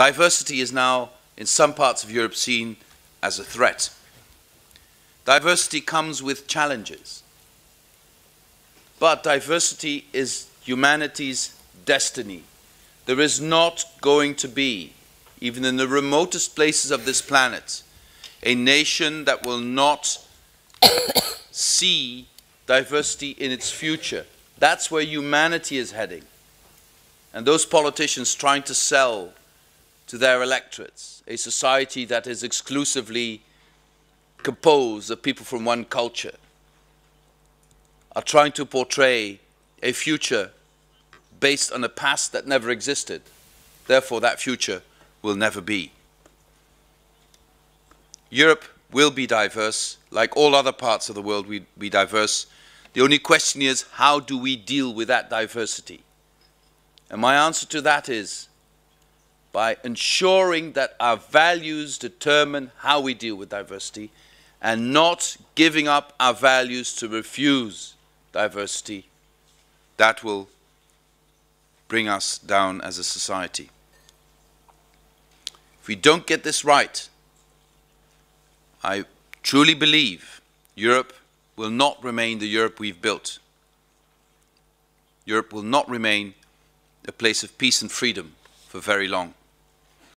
Diversity is now, in some parts of Europe, seen as a threat. Diversity comes with challenges. But diversity is humanity's destiny. There is not going to be, even in the remotest places of this planet, a nation that will not see diversity in its future. That's where humanity is heading. And those politicians trying to sell to their electorates a society that is exclusively composed of people from one culture are trying to portray a future based on a past that never existed. Therefore, that future will never be. Europe will be diverse. Like all other parts of the world, we be diverse. The only question is, how do we deal with that diversity? And my answer to that is by ensuring that our values determine how we deal with diversity and not giving up our values to refuse diversity. That will bring us down as a society. If we don't get this right, I truly believe Europe will not remain the Europe we've built. Europe will not remain a place of peace and freedom for very long.